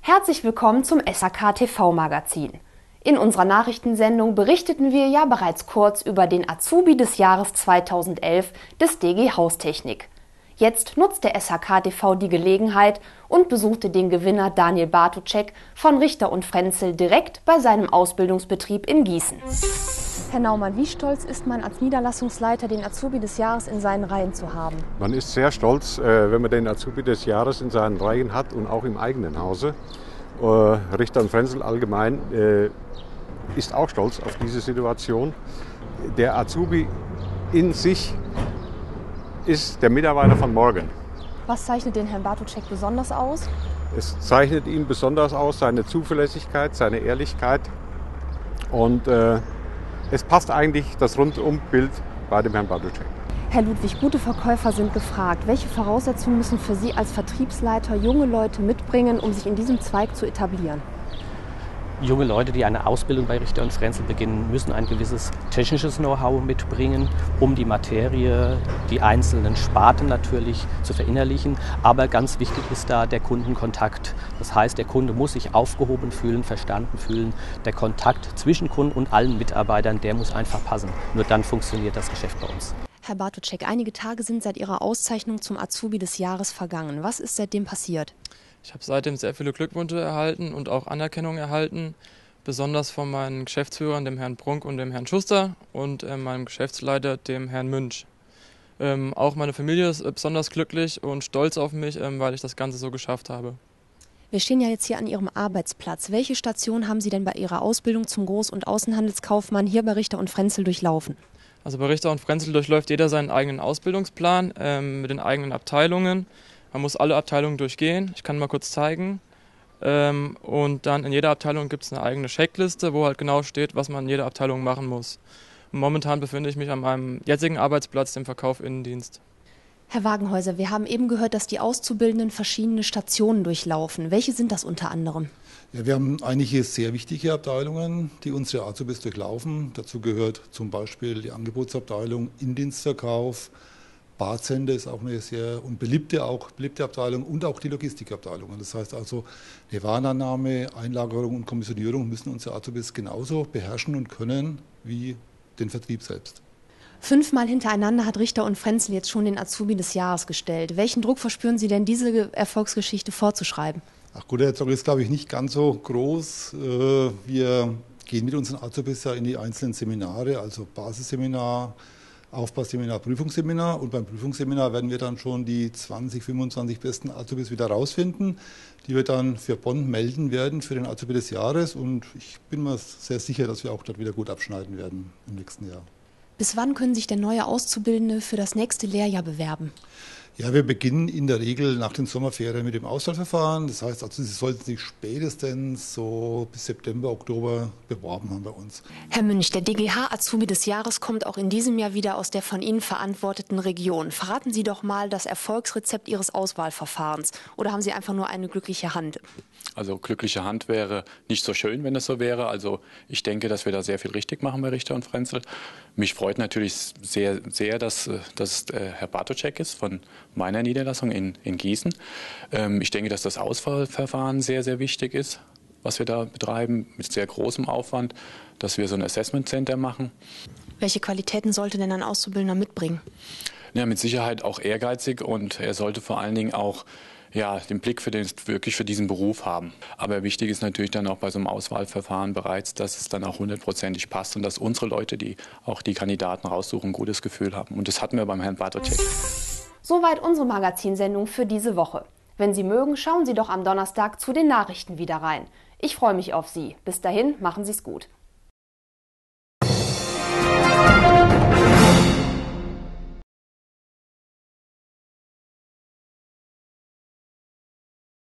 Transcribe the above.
Herzlich willkommen zum SAK TV Magazin. In unserer Nachrichtensendung berichteten wir ja bereits kurz über den Azubi des Jahres 2011 des DG Haustechnik. Jetzt nutzt der SHK TV die Gelegenheit und besuchte den Gewinner Daniel Bartuczek von Richter und Frenzel direkt bei seinem Ausbildungsbetrieb in Gießen. Herr Naumann, wie stolz ist man als Niederlassungsleiter, den Azubi des Jahres in seinen Reihen zu haben? Man ist sehr stolz, äh, wenn man den Azubi des Jahres in seinen Reihen hat und auch im eigenen Hause. Äh, Richter und Frenzel allgemein äh, ist auch stolz auf diese Situation. Der Azubi in sich ist der Mitarbeiter von morgen. Was zeichnet den Herrn Bartuczek besonders aus? Es zeichnet ihn besonders aus seine Zuverlässigkeit, seine Ehrlichkeit und äh, es passt eigentlich das Rundumbild bei dem Herrn Bartuczek. Herr Ludwig, gute Verkäufer sind gefragt. Welche Voraussetzungen müssen für Sie als Vertriebsleiter junge Leute mitbringen, um sich in diesem Zweig zu etablieren? Junge Leute, die eine Ausbildung bei Richter und Frenzel beginnen, müssen ein gewisses technisches Know-how mitbringen, um die Materie, die einzelnen Sparten natürlich zu verinnerlichen. Aber ganz wichtig ist da der Kundenkontakt. Das heißt, der Kunde muss sich aufgehoben fühlen, verstanden fühlen. Der Kontakt zwischen Kunden und allen Mitarbeitern, der muss einfach passen. Nur dann funktioniert das Geschäft bei uns. Herr Bartoczek, einige Tage sind seit Ihrer Auszeichnung zum Azubi des Jahres vergangen. Was ist seitdem passiert? Ich habe seitdem sehr viele Glückwünsche erhalten und auch Anerkennung erhalten, besonders von meinen Geschäftsführern, dem Herrn Brunk und dem Herrn Schuster und äh, meinem Geschäftsleiter, dem Herrn Münch. Ähm, auch meine Familie ist besonders glücklich und stolz auf mich, ähm, weil ich das Ganze so geschafft habe. Wir stehen ja jetzt hier an Ihrem Arbeitsplatz. Welche Station haben Sie denn bei Ihrer Ausbildung zum Groß- und Außenhandelskaufmann hier bei Richter und Frenzel durchlaufen? Also bei Richter und Frenzel durchläuft jeder seinen eigenen Ausbildungsplan ähm, mit den eigenen Abteilungen. Man muss alle Abteilungen durchgehen. Ich kann mal kurz zeigen. Ähm, und dann in jeder Abteilung gibt es eine eigene Checkliste, wo halt genau steht, was man in jeder Abteilung machen muss. Momentan befinde ich mich an meinem jetzigen Arbeitsplatz, dem Verkauf Innendienst. Herr Wagenhäuser, wir haben eben gehört, dass die Auszubildenden verschiedene Stationen durchlaufen. Welche sind das unter anderem? Ja, wir haben einige sehr wichtige Abteilungen, die unsere Azubis durchlaufen. Dazu gehört zum Beispiel die Angebotsabteilung Indienstverkauf, Barcenter ist auch eine sehr und beliebte, auch beliebte Abteilung und auch die Logistikabteilung. Das heißt also, die Warenannahme, Einlagerung und Kommissionierung müssen unsere Azubis genauso beherrschen und können wie den Vertrieb selbst. Fünfmal hintereinander hat Richter und Frenzel jetzt schon den Azubi des Jahres gestellt. Welchen Druck verspüren Sie denn, diese Erfolgsgeschichte vorzuschreiben? Ach gut, der Druck ist, glaube ich, nicht ganz so groß. Äh, wir gehen mit unseren Azubis ja in die einzelnen Seminare, also Basisseminar, Aufbausseminar, Prüfungsseminar und beim Prüfungsseminar werden wir dann schon die 20, 25 besten Azubis wieder rausfinden, die wir dann für Bonn melden werden für den Azubi des Jahres und ich bin mir sehr sicher, dass wir auch dort wieder gut abschneiden werden im nächsten Jahr. Bis wann können sich denn neue Auszubildende für das nächste Lehrjahr bewerben? Ja, wir beginnen in der Regel nach den Sommerferien mit dem Auswahlverfahren. Das heißt also, Sie sollten sich spätestens so bis September, Oktober beworben haben bei uns. Herr Münch, der DGH-Azubi des Jahres kommt auch in diesem Jahr wieder aus der von Ihnen verantworteten Region. Verraten Sie doch mal das Erfolgsrezept Ihres Auswahlverfahrens. Oder haben Sie einfach nur eine glückliche Hand? Also glückliche Hand wäre nicht so schön, wenn es so wäre. Also ich denke, dass wir da sehr viel richtig machen bei Richter und Frenzel. Mich freut natürlich sehr, sehr dass, dass äh, Herr Bartoczek ist von meiner Niederlassung in, in Gießen. Ähm, ich denke, dass das Auswahlverfahren sehr, sehr wichtig ist, was wir da betreiben, mit sehr großem Aufwand, dass wir so ein Assessment Center machen. Welche Qualitäten sollte denn ein Auszubildender mitbringen? Ja, mit Sicherheit auch ehrgeizig und er sollte vor allen Dingen auch ja, den Blick für den, wirklich für diesen Beruf haben. Aber wichtig ist natürlich dann auch bei so einem Auswahlverfahren bereits, dass es dann auch hundertprozentig passt und dass unsere Leute, die auch die Kandidaten raussuchen, ein gutes Gefühl haben. Und das hatten wir beim Herrn Bartoczek. Soweit unsere Magazinsendung für diese Woche. Wenn Sie mögen, schauen Sie doch am Donnerstag zu den Nachrichten wieder rein. Ich freue mich auf Sie. Bis dahin, machen Sie es gut.